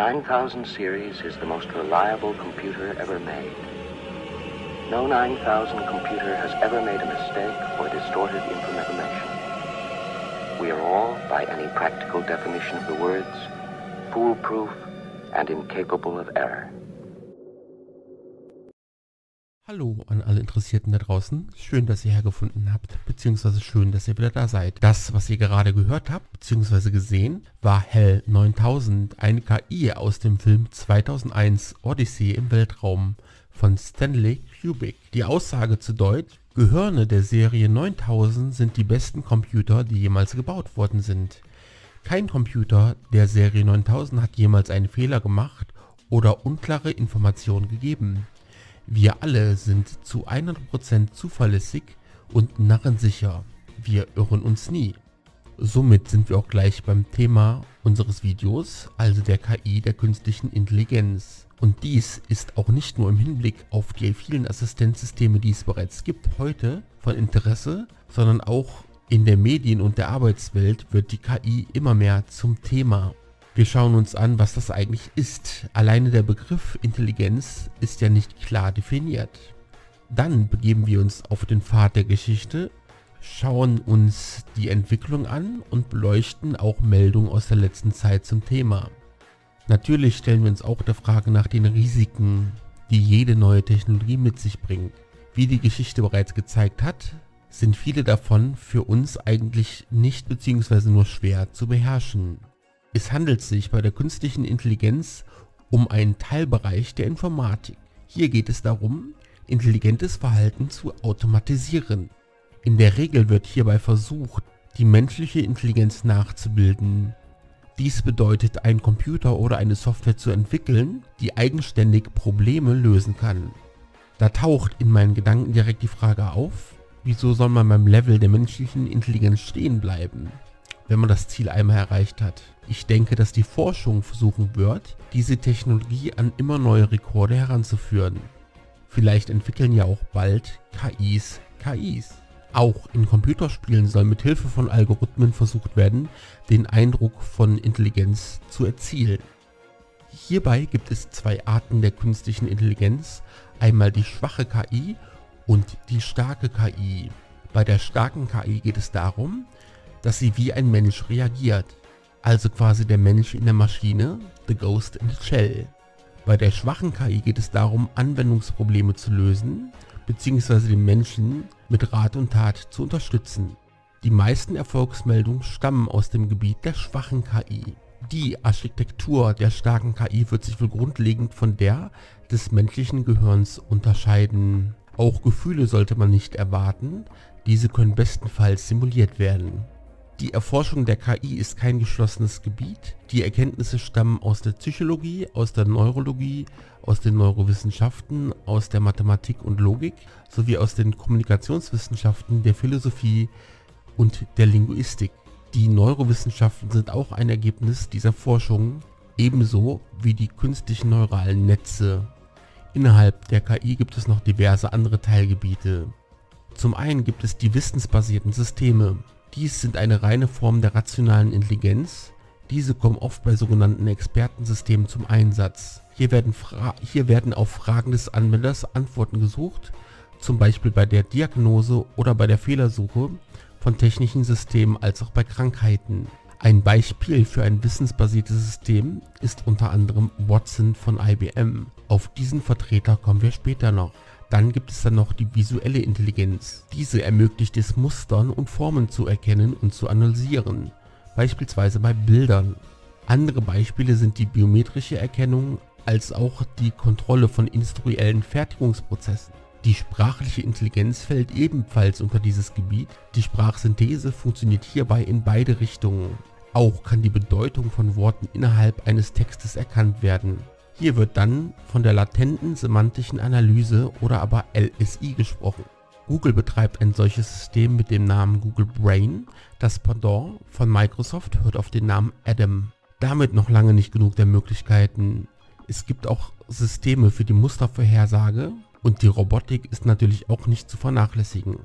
9000 series is the most reliable computer ever made. No 9000 computer has ever made a mistake or distorted information. We are all, by any practical definition of the words, foolproof and incapable of error. Hallo an alle Interessierten da draußen. Schön, dass ihr hergefunden habt, beziehungsweise schön, dass ihr wieder da seid. Das, was ihr gerade gehört habt, beziehungsweise gesehen, war Hell 9000, eine KI aus dem Film 2001 Odyssey im Weltraum von Stanley Kubrick. Die Aussage zu Deutsch, Gehirne der Serie 9000 sind die besten Computer, die jemals gebaut worden sind. Kein Computer der Serie 9000 hat jemals einen Fehler gemacht oder unklare Informationen gegeben. Wir alle sind zu 100% zuverlässig und narrensicher. Wir irren uns nie. Somit sind wir auch gleich beim Thema unseres Videos, also der KI der künstlichen Intelligenz. Und dies ist auch nicht nur im Hinblick auf die vielen Assistenzsysteme, die es bereits gibt, heute von Interesse, sondern auch in der Medien- und der Arbeitswelt wird die KI immer mehr zum Thema. Wir schauen uns an, was das eigentlich ist. Alleine der Begriff Intelligenz ist ja nicht klar definiert. Dann begeben wir uns auf den Pfad der Geschichte, schauen uns die Entwicklung an und beleuchten auch Meldungen aus der letzten Zeit zum Thema. Natürlich stellen wir uns auch der Frage nach den Risiken, die jede neue Technologie mit sich bringt. Wie die Geschichte bereits gezeigt hat, sind viele davon für uns eigentlich nicht bzw. nur schwer zu beherrschen. Es handelt sich bei der künstlichen Intelligenz um einen Teilbereich der Informatik. Hier geht es darum, intelligentes Verhalten zu automatisieren. In der Regel wird hierbei versucht, die menschliche Intelligenz nachzubilden. Dies bedeutet, einen Computer oder eine Software zu entwickeln, die eigenständig Probleme lösen kann. Da taucht in meinen Gedanken direkt die Frage auf, wieso soll man beim Level der menschlichen Intelligenz stehen bleiben? wenn man das Ziel einmal erreicht hat. Ich denke, dass die Forschung versuchen wird, diese Technologie an immer neue Rekorde heranzuführen. Vielleicht entwickeln ja auch bald KIs KIs. Auch in Computerspielen soll mit Hilfe von Algorithmen versucht werden, den Eindruck von Intelligenz zu erzielen. Hierbei gibt es zwei Arten der künstlichen Intelligenz, einmal die schwache KI und die starke KI. Bei der starken KI geht es darum, dass sie wie ein Mensch reagiert. Also quasi der Mensch in der Maschine, the ghost in the shell. Bei der schwachen KI geht es darum, Anwendungsprobleme zu lösen, bzw. den Menschen mit Rat und Tat zu unterstützen. Die meisten Erfolgsmeldungen stammen aus dem Gebiet der schwachen KI. Die Architektur der starken KI wird sich wohl grundlegend von der des menschlichen Gehirns unterscheiden. Auch Gefühle sollte man nicht erwarten, diese können bestenfalls simuliert werden. Die Erforschung der KI ist kein geschlossenes Gebiet. Die Erkenntnisse stammen aus der Psychologie, aus der Neurologie, aus den Neurowissenschaften, aus der Mathematik und Logik sowie aus den Kommunikationswissenschaften, der Philosophie und der Linguistik. Die Neurowissenschaften sind auch ein Ergebnis dieser Forschung, ebenso wie die künstlichen neuralen Netze. Innerhalb der KI gibt es noch diverse andere Teilgebiete. Zum einen gibt es die wissensbasierten Systeme. Dies sind eine reine Form der rationalen Intelligenz. Diese kommen oft bei sogenannten Expertensystemen zum Einsatz. Hier werden, hier werden auf Fragen des Anwenders Antworten gesucht, zum Beispiel bei der Diagnose oder bei der Fehlersuche von technischen Systemen als auch bei Krankheiten. Ein Beispiel für ein wissensbasiertes System ist unter anderem Watson von IBM. Auf diesen Vertreter kommen wir später noch. Dann gibt es dann noch die visuelle Intelligenz. Diese ermöglicht es Mustern und Formen zu erkennen und zu analysieren, beispielsweise bei Bildern. Andere Beispiele sind die biometrische Erkennung als auch die Kontrolle von industriellen Fertigungsprozessen. Die sprachliche Intelligenz fällt ebenfalls unter dieses Gebiet. Die Sprachsynthese funktioniert hierbei in beide Richtungen. Auch kann die Bedeutung von Worten innerhalb eines Textes erkannt werden. Hier wird dann von der latenten semantischen Analyse oder aber LSI gesprochen. Google betreibt ein solches System mit dem Namen Google Brain. Das Pendant von Microsoft hört auf den Namen Adam. Damit noch lange nicht genug der Möglichkeiten. Es gibt auch Systeme für die Mustervorhersage und die Robotik ist natürlich auch nicht zu vernachlässigen.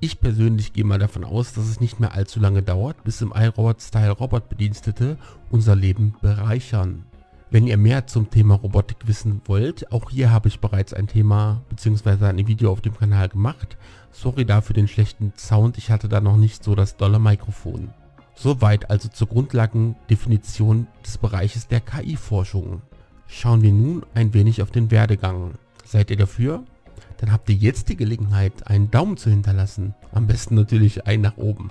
Ich persönlich gehe mal davon aus, dass es nicht mehr allzu lange dauert, bis im iRobot-Style Robotbedienstete unser Leben bereichern. Wenn ihr mehr zum Thema Robotik wissen wollt, auch hier habe ich bereits ein Thema bzw. ein Video auf dem Kanal gemacht. Sorry dafür den schlechten Sound, ich hatte da noch nicht so das dolle Mikrofon. Soweit also zur Grundlagendefinition des Bereiches der KI-Forschung. Schauen wir nun ein wenig auf den Werdegang. Seid ihr dafür? Dann habt ihr jetzt die Gelegenheit, einen Daumen zu hinterlassen. Am besten natürlich einen nach oben.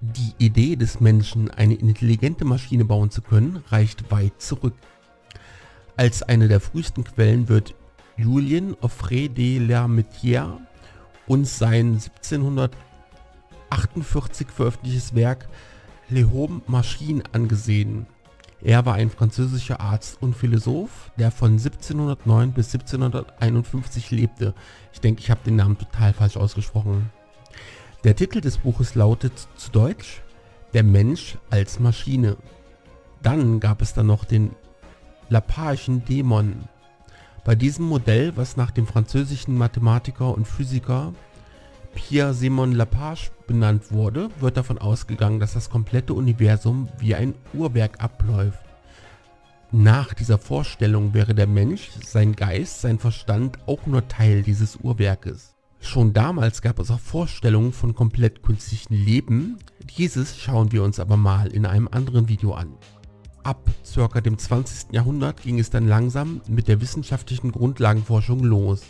Die Idee des Menschen, eine intelligente Maschine bauen zu können, reicht weit zurück. Als eine der frühesten Quellen wird Julien Offray de la Metière und sein 1748 veröffentlichtes Werk Les Hommes Machines angesehen. Er war ein französischer Arzt und Philosoph, der von 1709 bis 1751 lebte. Ich denke, ich habe den Namen total falsch ausgesprochen. Der Titel des Buches lautet zu Deutsch Der Mensch als Maschine. Dann gab es dann noch den Laplace'schen Dämon. Bei diesem Modell, was nach dem französischen Mathematiker und Physiker Pierre-Simon Lapage benannt wurde, wird davon ausgegangen, dass das komplette Universum wie ein Uhrwerk abläuft. Nach dieser Vorstellung wäre der Mensch, sein Geist, sein Verstand auch nur Teil dieses Uhrwerkes. Schon damals gab es auch Vorstellungen von komplett künstlichem Leben, dieses schauen wir uns aber mal in einem anderen Video an. Ab ca. dem 20. Jahrhundert ging es dann langsam mit der wissenschaftlichen Grundlagenforschung los.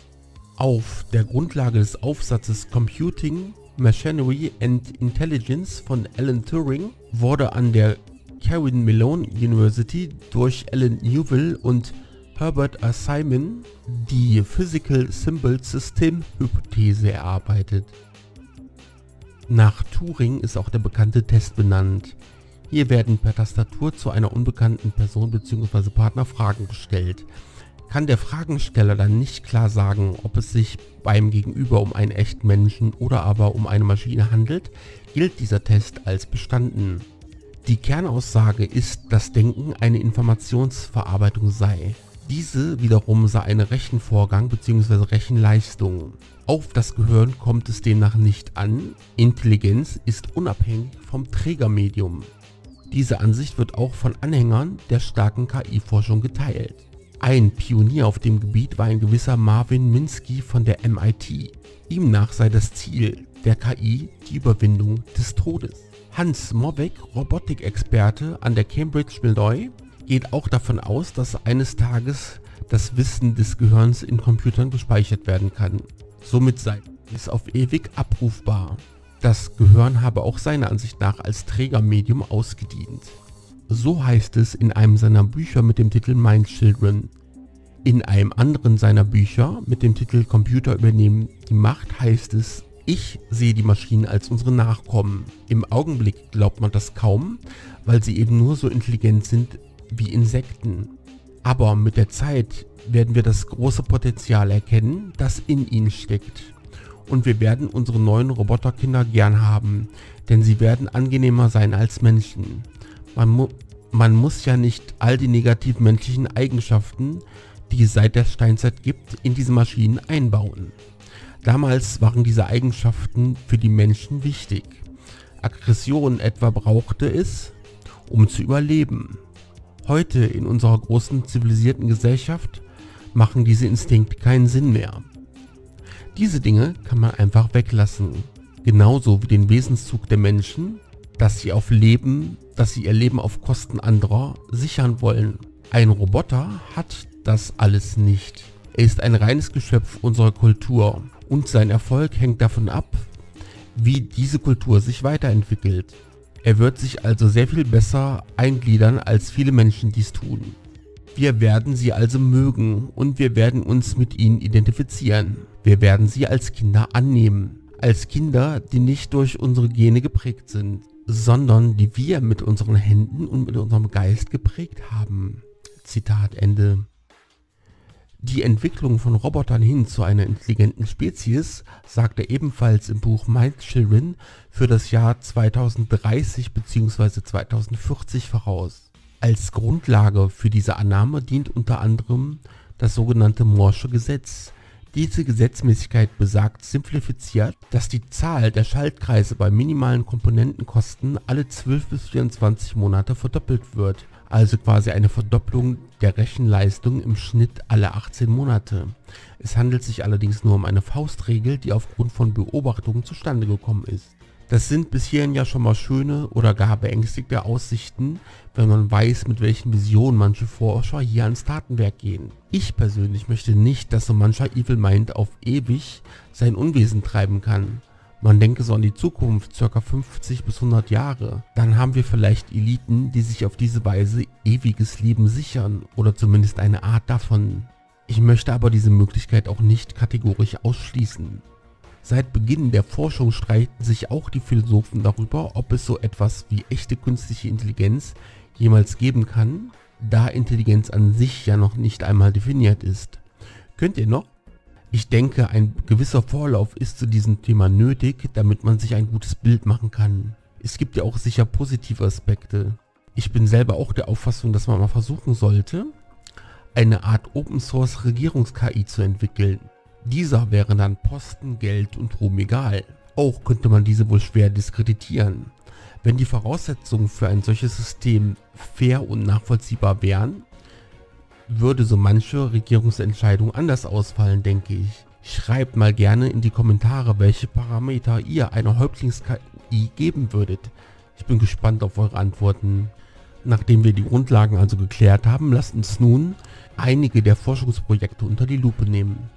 Auf der Grundlage des Aufsatzes Computing, Machinery and Intelligence von Alan Turing wurde an der Carnegie Mellon University durch Alan Newell und Herbert A. Simon die Physical Symbol System Hypothese erarbeitet. Nach Turing ist auch der bekannte Test benannt. Hier werden per Tastatur zu einer unbekannten Person bzw. Partner Fragen gestellt. Kann der Fragensteller dann nicht klar sagen, ob es sich beim Gegenüber um einen echten Menschen oder aber um eine Maschine handelt, gilt dieser Test als bestanden. Die Kernaussage ist, dass Denken eine Informationsverarbeitung sei. Diese wiederum sei eine Rechenvorgang bzw. Rechenleistung. Auf das Gehirn kommt es demnach nicht an, Intelligenz ist unabhängig vom Trägermedium. Diese Ansicht wird auch von Anhängern der starken KI-Forschung geteilt. Ein Pionier auf dem Gebiet war ein gewisser Marvin Minsky von der MIT. Ihm nach sei das Ziel der KI die Überwindung des Todes. Hans Mobeck, Robotikexperte an der Cambridge Milloy, geht auch davon aus, dass eines Tages das Wissen des Gehirns in Computern gespeichert werden kann. Somit sei es auf ewig abrufbar. Das Gehirn habe auch seiner Ansicht nach als Trägermedium ausgedient. So heißt es in einem seiner Bücher mit dem Titel Mind Children. In einem anderen seiner Bücher mit dem Titel Computer übernehmen die Macht heißt es, ich sehe die Maschinen als unsere Nachkommen. Im Augenblick glaubt man das kaum, weil sie eben nur so intelligent sind wie Insekten. Aber mit der Zeit werden wir das große Potenzial erkennen, das in ihnen steckt und wir werden unsere neuen Roboterkinder gern haben, denn sie werden angenehmer sein als Menschen. Man, mu man muss ja nicht all die negativen menschlichen Eigenschaften, die es seit der Steinzeit gibt, in diese Maschinen einbauen. Damals waren diese Eigenschaften für die Menschen wichtig. Aggression etwa brauchte es, um zu überleben. Heute in unserer großen zivilisierten Gesellschaft machen diese Instinkte keinen Sinn mehr. Diese Dinge kann man einfach weglassen. Genauso wie den Wesenszug der Menschen, dass sie auf Leben, dass sie ihr Leben auf Kosten anderer sichern wollen. Ein Roboter hat das alles nicht. Er ist ein reines Geschöpf unserer Kultur und sein Erfolg hängt davon ab, wie diese Kultur sich weiterentwickelt. Er wird sich also sehr viel besser eingliedern, als viele Menschen dies tun. Wir werden sie also mögen und wir werden uns mit ihnen identifizieren. Wir werden sie als Kinder annehmen. Als Kinder, die nicht durch unsere Gene geprägt sind, sondern die wir mit unseren Händen und mit unserem Geist geprägt haben. Zitat Ende. Die Entwicklung von Robotern hin zu einer intelligenten Spezies sagt er ebenfalls im Buch Mind Children für das Jahr 2030 bzw. 2040 voraus. Als Grundlage für diese Annahme dient unter anderem das sogenannte Moore'sche Gesetz. Diese Gesetzmäßigkeit besagt simplifiziert, dass die Zahl der Schaltkreise bei minimalen Komponentenkosten alle 12 bis 24 Monate verdoppelt wird. also quasi eine Verdopplung der Rechenleistung im Schnitt alle 18 Monate. Es handelt sich allerdings nur um eine Faustregel, die aufgrund von Beobachtungen zustande gekommen ist. Das sind bis hierhin ja schon mal schöne oder gar beängstigte Aussichten, wenn man weiß, mit welchen Visionen manche Forscher hier ans Tatenwerk gehen. Ich persönlich möchte nicht, dass so mancher Evil Mind auf ewig sein Unwesen treiben kann. Man denke so an die Zukunft, ca. 50 bis 100 Jahre. Dann haben wir vielleicht Eliten, die sich auf diese Weise ewiges Leben sichern oder zumindest eine Art davon. Ich möchte aber diese Möglichkeit auch nicht kategorisch ausschließen. Seit Beginn der Forschung streiten sich auch die Philosophen darüber, ob es so etwas wie echte künstliche Intelligenz jemals geben kann, da Intelligenz an sich ja noch nicht einmal definiert ist. Könnt ihr noch? Ich denke, ein gewisser Vorlauf ist zu diesem Thema nötig, damit man sich ein gutes Bild machen kann. Es gibt ja auch sicher positive Aspekte. Ich bin selber auch der Auffassung, dass man mal versuchen sollte, eine Art Open Source Regierungs-KI zu entwickeln. Dieser wäre dann Posten, Geld und Ruhm egal. Auch könnte man diese wohl schwer diskreditieren. Wenn die Voraussetzungen für ein solches System fair und nachvollziehbar wären, würde so manche Regierungsentscheidung anders ausfallen, denke ich. Schreibt mal gerne in die Kommentare, welche Parameter ihr einer Häuptlings-KI geben würdet. Ich bin gespannt auf eure Antworten. Nachdem wir die Grundlagen also geklärt haben, lasst uns nun einige der Forschungsprojekte unter die Lupe nehmen.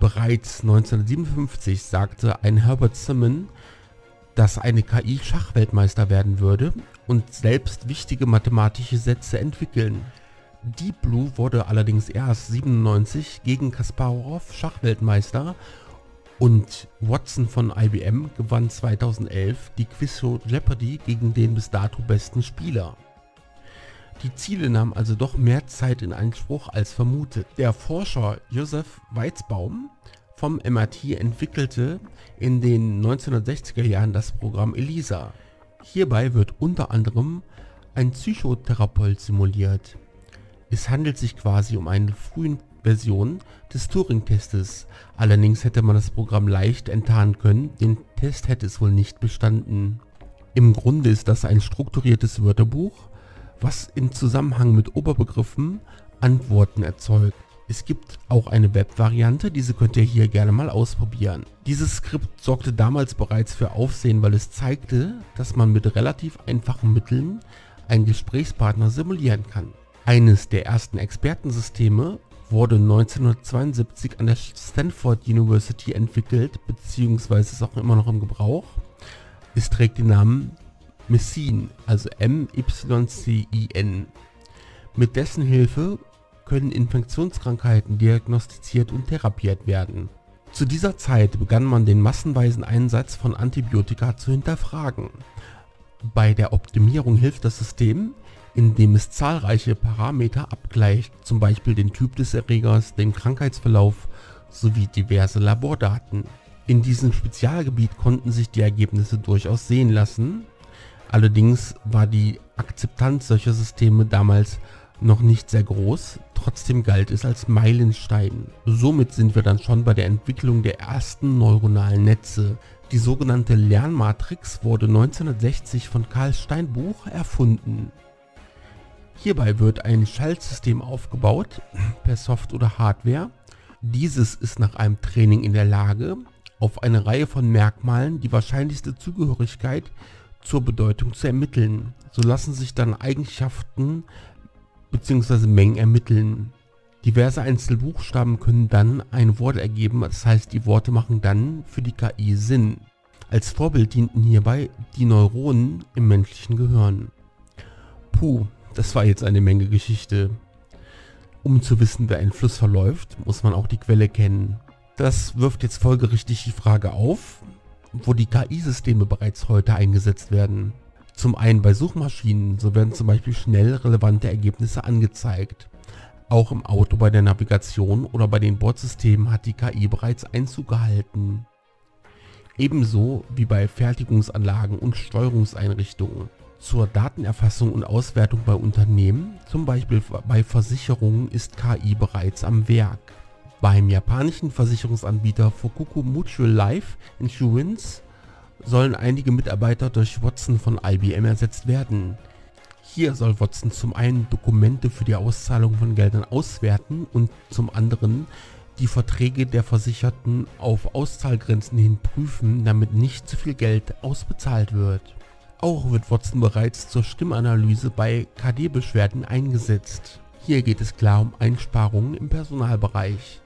Bereits 1957 sagte ein Herbert Simon, dass eine KI Schachweltmeister werden würde und selbst wichtige mathematische Sätze entwickeln. Deep Blue wurde allerdings erst 97 gegen Kasparov Schachweltmeister und Watson von IBM gewann 2011 die Quizshow Jeopardy gegen den bis dato besten Spieler. Die Ziele nahmen also doch mehr Zeit in Anspruch als vermutet. Der Forscher Joseph Weizbaum vom MIT entwickelte in den 1960er Jahren das Programm ELISA. Hierbei wird unter anderem ein Psychotherapeut simuliert. Es handelt sich quasi um eine frühe Version des Turing-Testes, allerdings hätte man das Programm leicht enttarnen können, den Test hätte es wohl nicht bestanden. Im Grunde ist das ein strukturiertes Wörterbuch, was in Zusammenhang mit Oberbegriffen Antworten erzeugt. Es gibt auch eine Web-Variante, diese könnt ihr hier gerne mal ausprobieren. Dieses Skript sorgte damals bereits für Aufsehen, weil es zeigte, dass man mit relativ einfachen Mitteln einen Gesprächspartner simulieren kann. Eines der ersten Expertensysteme wurde 1972 an der Stanford University entwickelt, beziehungsweise ist auch immer noch im Gebrauch. Es trägt den Namen Mycin, also M-Y-C-I-N. Mit dessen Hilfe können Infektionskrankheiten diagnostiziert und therapiert werden. Zu dieser Zeit begann man den massenweisen Einsatz von Antibiotika zu hinterfragen. Bei der Optimierung hilft das System, indem es zahlreiche Parameter abgleicht, zum Beispiel den Typ des Erregers, den Krankheitsverlauf sowie diverse Labordaten. In diesem Spezialgebiet konnten sich die Ergebnisse durchaus sehen lassen, allerdings war die Akzeptanz solcher Systeme damals noch nicht sehr groß, trotzdem galt es als Meilenstein. Somit sind wir dann schon bei der Entwicklung der ersten neuronalen Netze. Die sogenannte Lernmatrix wurde 1960 von Karl Steinbuch erfunden. Hierbei wird ein Schaltsystem aufgebaut, per Soft oder Hardware. Dieses ist nach einem Training in der Lage, auf eine Reihe von Merkmalen die wahrscheinlichste Zugehörigkeit zur Bedeutung zu ermitteln. So lassen sich dann Eigenschaften bzw. Mengen ermitteln. Diverse Einzelbuchstaben können dann ein Wort ergeben, das heißt die Worte machen dann für die KI Sinn. Als Vorbild dienten hierbei die Neuronen im menschlichen Gehirn. Puh, das war jetzt eine Menge Geschichte. Um zu wissen, wer ein Fluss verläuft, muss man auch die Quelle kennen. Das wirft jetzt folgerichtig die Frage auf, wo die KI-Systeme bereits heute eingesetzt werden. Zum einen bei Suchmaschinen, so werden zum Beispiel schnell relevante Ergebnisse angezeigt. Auch im Auto bei der Navigation oder bei den Bordsystemen hat die KI bereits Einzug gehalten. Ebenso wie bei Fertigungsanlagen und Steuerungseinrichtungen. Zur Datenerfassung und Auswertung bei Unternehmen, zum Beispiel bei Versicherungen, ist KI bereits am Werk. Beim japanischen Versicherungsanbieter Fukuku Mutual Life Insurance sollen einige Mitarbeiter durch Watson von IBM ersetzt werden. Hier soll Watson zum einen Dokumente für die Auszahlung von Geldern auswerten und zum anderen die Verträge der Versicherten auf Auszahlgrenzen hin prüfen, damit nicht zu viel Geld ausbezahlt wird. Auch wird Watson bereits zur Stimmanalyse bei KD-Beschwerden eingesetzt. Hier geht es klar um Einsparungen im Personalbereich.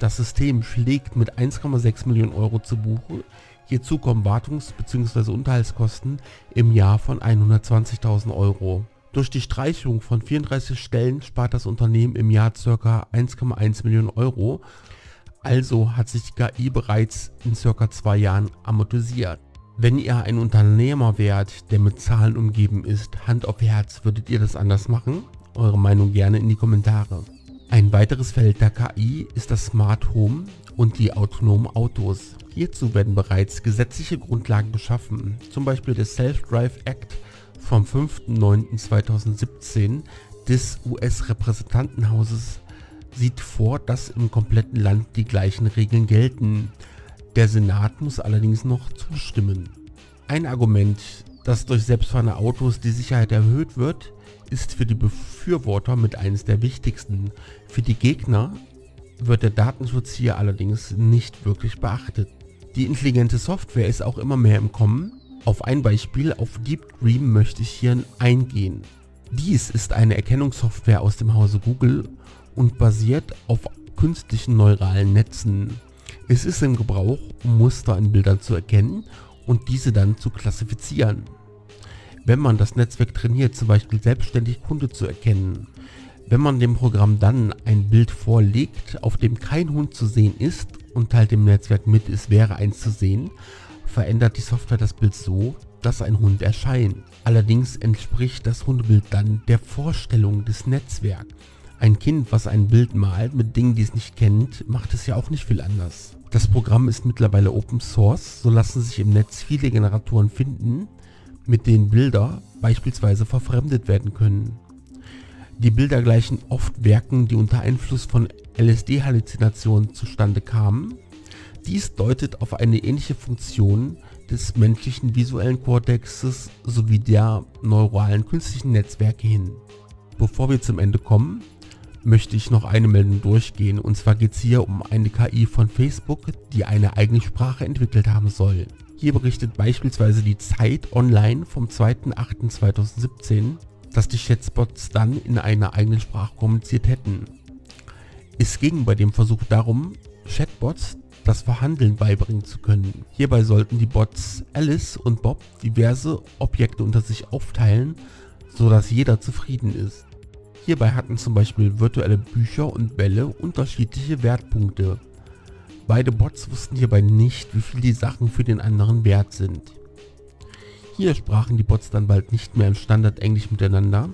Das System schlägt mit 1,6 Millionen Euro zu Buche. Hierzu kommen Wartungs- bzw. Unterhaltskosten im Jahr von 120.000 Euro. Durch die Streichung von 34 Stellen spart das Unternehmen im Jahr ca. 1,1 Millionen Euro. Also hat sich die KI bereits in ca. zwei Jahren amortisiert. Wenn ihr ein Unternehmer wärt, der mit Zahlen umgeben ist, Hand auf Herz, würdet ihr das anders machen? Eure Meinung gerne in die Kommentare. Ein weiteres Feld der KI ist das Smart Home und die autonomen Autos. Hierzu werden bereits gesetzliche Grundlagen geschaffen, zum Beispiel der Self-Drive Act vom 5.9.2017 des US-Repräsentantenhauses sieht vor, dass im kompletten Land die gleichen Regeln gelten. Der Senat muss allerdings noch zustimmen. Ein Argument, dass durch selbstfahrende Autos die Sicherheit erhöht wird, ist für die Befürworter mit eines der wichtigsten. Für die Gegner wird der Datenschutz hier allerdings nicht wirklich beachtet. Die intelligente Software ist auch immer mehr im Kommen. Auf ein Beispiel auf Deep Dream möchte ich hier eingehen. Dies ist eine Erkennungssoftware aus dem Hause Google und basiert auf künstlichen neuralen Netzen. Es ist im Gebrauch, um Muster in Bildern zu erkennen und diese dann zu klassifizieren. Wenn man das Netzwerk trainiert, zum Beispiel selbstständig Hunde zu erkennen, wenn man dem Programm dann ein Bild vorlegt, auf dem kein Hund zu sehen ist und teilt dem Netzwerk mit, es wäre eins zu sehen, verändert die Software das Bild so, dass ein Hund erscheint. Allerdings entspricht das Hundebild dann der Vorstellung des Netzwerks. Ein Kind, was ein Bild malt mit Dingen, die es nicht kennt, macht es ja auch nicht viel anders. Das Programm ist mittlerweile Open Source, so lassen sich im Netz viele Generatoren finden, mit denen Bilder beispielsweise verfremdet werden können. Die Bilder gleichen oft Werken, die unter Einfluss von LSD-Halluzinationen zustande kamen. Dies deutet auf eine ähnliche Funktion des menschlichen visuellen Kortexes sowie der neuralen künstlichen Netzwerke hin. Bevor wir zum Ende kommen, möchte ich noch eine Meldung durchgehen und zwar geht es hier um eine KI von Facebook, die eine eigene Sprache entwickelt haben soll. Hier berichtet beispielsweise die Zeit Online vom 2.8.2017, dass die Chatbots dann in einer eigenen Sprache kommuniziert hätten. Es ging bei dem Versuch darum, Chatbots das Verhandeln beibringen zu können. Hierbei sollten die Bots Alice und Bob diverse Objekte unter sich aufteilen, sodass jeder zufrieden ist. Hierbei hatten zum Beispiel virtuelle Bücher und Bälle unterschiedliche Wertpunkte. Beide Bots wussten hierbei nicht, wie viel die Sachen für den anderen wert sind. Hier sprachen die Bots dann bald nicht mehr im Standard-Englisch miteinander,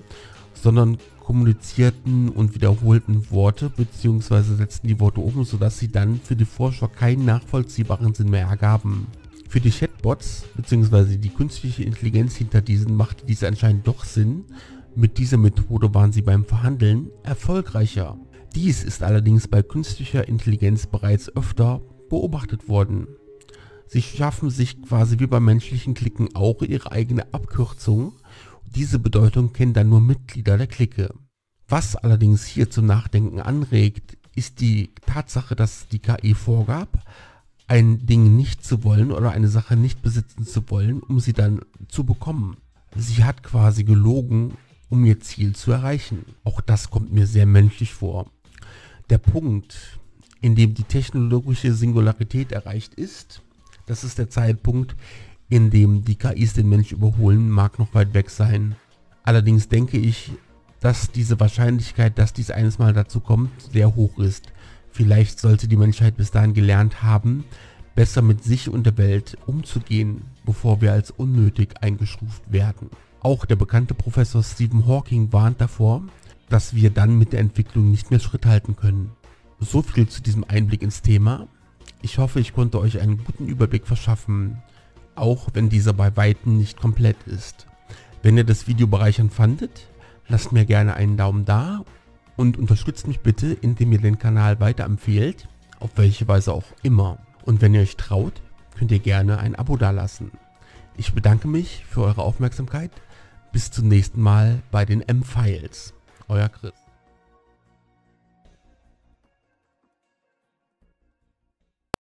sondern kommunizierten und wiederholten Worte bzw. setzten die Worte um, sodass sie dann für die Forscher keinen nachvollziehbaren Sinn mehr ergaben. Für die Chatbots bzw. die künstliche Intelligenz hinter diesen machte dies anscheinend doch Sinn. Mit dieser Methode waren sie beim Verhandeln erfolgreicher. Dies ist allerdings bei künstlicher Intelligenz bereits öfter beobachtet worden. Sie schaffen sich quasi wie beim menschlichen Klicken auch ihre eigene Abkürzung. Diese Bedeutung kennen dann nur Mitglieder der Clique. Was allerdings hier zum Nachdenken anregt, ist die Tatsache, dass die KI vorgab, ein Ding nicht zu wollen oder eine Sache nicht besitzen zu wollen, um sie dann zu bekommen. Sie hat quasi gelogen, um ihr Ziel zu erreichen. Auch das kommt mir sehr menschlich vor. Der Punkt, in dem die technologische Singularität erreicht ist, das ist der Zeitpunkt, in dem die KIs den Mensch überholen, mag noch weit weg sein. Allerdings denke ich, dass diese Wahrscheinlichkeit, dass dies eines Mal dazu kommt, sehr hoch ist. Vielleicht sollte die Menschheit bis dahin gelernt haben, besser mit sich und der Welt umzugehen, bevor wir als unnötig eingestuft werden. Auch der bekannte Professor Stephen Hawking warnt davor, dass wir dann mit der Entwicklung nicht mehr Schritt halten können. So viel zu diesem Einblick ins Thema. Ich hoffe, ich konnte euch einen guten Überblick verschaffen, auch wenn dieser bei Weitem nicht komplett ist. Wenn ihr das Video bereichernd fandet, lasst mir gerne einen Daumen da und unterstützt mich bitte, indem ihr den Kanal weiterempfehlt, auf welche Weise auch immer. Und wenn ihr euch traut, könnt ihr gerne ein Abo dalassen. Ich bedanke mich für eure Aufmerksamkeit, bis zum nächsten Mal bei den M-Files. O jak